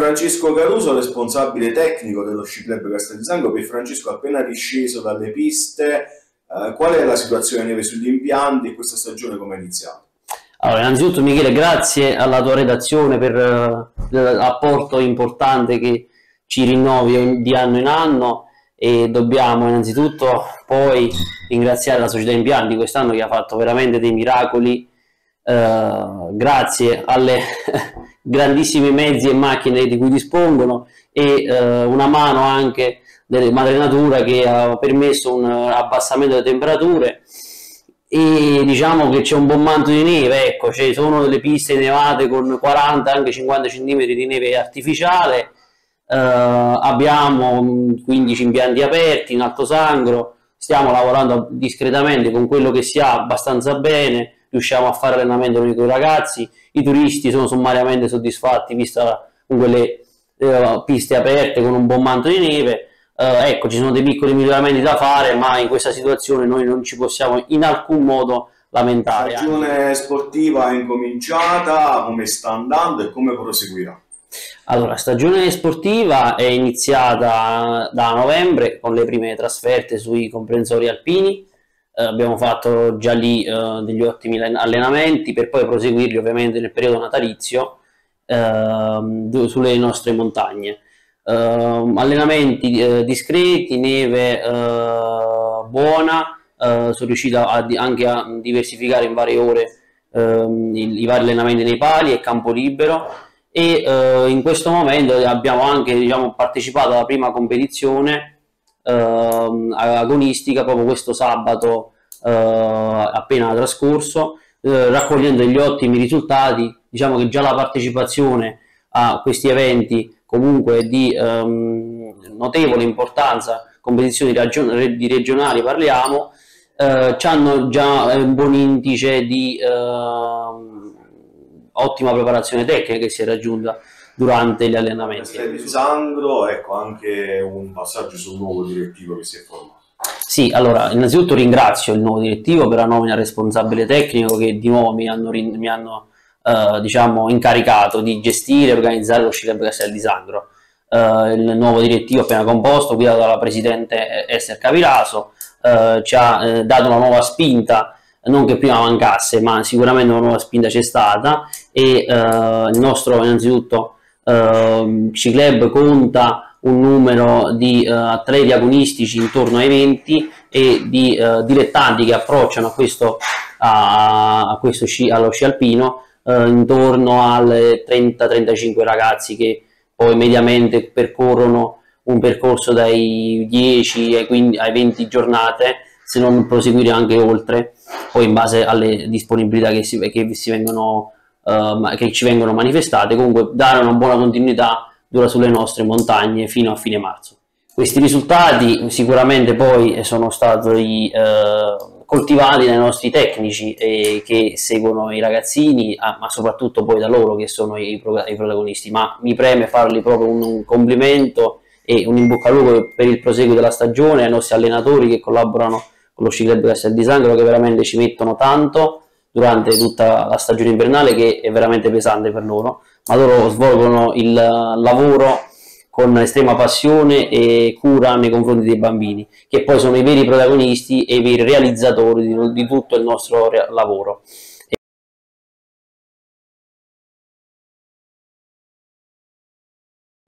Francesco Caruso, responsabile tecnico dello Sci Club Castel di Francesco, appena risceso dalle piste, eh, qual è la situazione neve sugli impianti e questa stagione come è iniziata? Allora, innanzitutto Michele, grazie alla tua redazione per uh, l'apporto importante che ci rinnovi di anno in anno e dobbiamo innanzitutto poi ringraziare la società impianti quest'anno che ha fatto veramente dei miracoli uh, grazie alle grandissimi mezzi e macchine di cui dispongono e uh, una mano anche delle madre natura che ha permesso un abbassamento delle temperature. E diciamo che c'è un buon manto di neve, ecco, ci sono delle piste nevate con 40, anche 50 cm di neve artificiale, eh, abbiamo 15 impianti aperti in Alto Sangro, stiamo lavorando discretamente con quello che si ha abbastanza bene, riusciamo a fare allenamento con i ragazzi, i turisti sono sommariamente soddisfatti vista con quelle eh, piste aperte con un buon manto di neve, eh, ecco, ci sono dei piccoli miglioramenti da fare, ma in questa situazione noi non ci possiamo in alcun modo lamentare. La stagione sportiva è incominciata, come sta andando e come proseguirà? Allora, la stagione sportiva è iniziata da novembre con le prime trasferte sui comprensori alpini, abbiamo fatto già lì eh, degli ottimi allenamenti per poi proseguirli ovviamente nel periodo natalizio eh, sulle nostre montagne. Uh, allenamenti uh, discreti, neve buona, sono riuscito a, anche a diversificare in varie ore ehm, i, i, vari allenamenti nei pali e campo libero e in questo momento abbiamo anche diciamo, partecipato alla prima competizione ehm, agonistica proprio questo sabato appena trascorso raccogliendo degli ottimi risultati. Diciamo che già la partecipazione a questi eventi comunque di um, notevole importanza, competizioni region di regionali parliamo, eh, hanno già un buon indice di eh, ottima preparazione tecnica che si è raggiunta durante gli allenamenti. Di Sandro, ecco anche un passaggio sul nuovo direttivo che si è formato. Sì, allora innanzitutto ringrazio il nuovo direttivo per la nomina responsabile tecnico che di nuovo mi hanno, mi hanno eh, diciamo, incaricato di gestire e organizzare lo Sci Club Castel di Sangro. Eh, il nuovo direttivo appena composto, guidato dalla presidente Esther Cavilaso, eh, ci ha eh, dato una nuova spinta non che prima mancasse, ma sicuramente una nuova spinta c'è stata e eh, il nostro innanzitutto eh, C-Club conta un numero di eh, atleti agonistici intorno ai 20 e di eh, dilettanti che approcciano a questo, a, a questo sci, allo sci alpino eh, intorno alle 30-35 ragazzi che poi mediamente percorrono un percorso dai 10 ai, 15, ai 20 giornate, se non proseguire anche oltre, poi in base alle disponibilità che, si, che, si vengono, uh, che ci vengono manifestate, comunque dare una buona continuità dura sulle nostre montagne fino a fine marzo. Questi risultati sicuramente poi sono stati uh, coltivati dai nostri tecnici eh, che seguono i ragazzini, ah, ma soprattutto poi da loro che sono i, i, protagonisti. Ma mi preme fargli proprio un, un complimento e un in bocca al lupo per il proseguo della stagione, ai nostri allenatori che collaborano con lo Sci Club Castel di Sangro che veramente ci mettono tanto durante tutta la stagione invernale che è veramente pesante per loro, ma loro svolgono il lavoro con estrema passione e cura nei confronti dei bambini, che poi sono i veri protagonisti e i veri realizzatori di, di tutto il nostro lavoro.